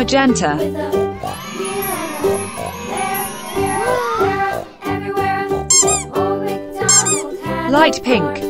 magenta, light pink,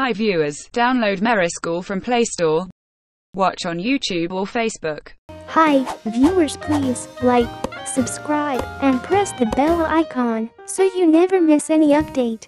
Hi viewers, download Mera School from Play Store, watch on YouTube or Facebook. Hi viewers, please like, subscribe, and press the bell icon so you never miss any update.